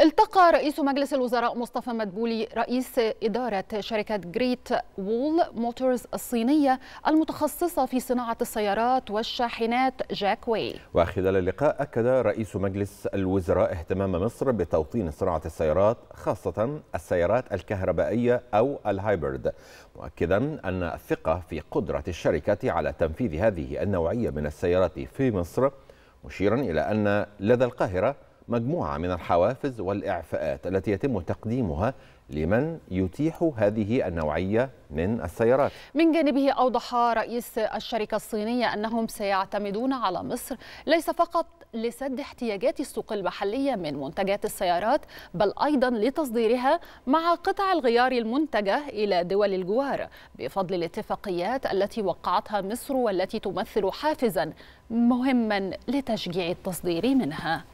التقى رئيس مجلس الوزراء مصطفى مدبولي رئيس إدارة شركة جريت وول موتورز الصينية المتخصصة في صناعة السيارات والشاحنات جاك واي. وخلال اللقاء أكد رئيس مجلس الوزراء اهتمام مصر بتوطين صناعة السيارات خاصة السيارات الكهربائية أو ال hybrid مؤكدا أن الثقة في قدرة الشركة على تنفيذ هذه النوعية من السيارات في مصر مشيرا إلى أن لدى القاهرة مجموعة من الحوافز والإعفاءات التي يتم تقديمها لمن يتيح هذه النوعية من السيارات. من جانبه أوضح رئيس الشركة الصينية أنهم سيعتمدون على مصر ليس فقط لسد احتياجات السوق المحلية من منتجات السيارات بل أيضا لتصديرها مع قطع الغيار المنتجة إلى دول الجوار. بفضل الاتفاقيات التي وقعتها مصر والتي تمثل حافزا مهما لتشجيع التصدير منها.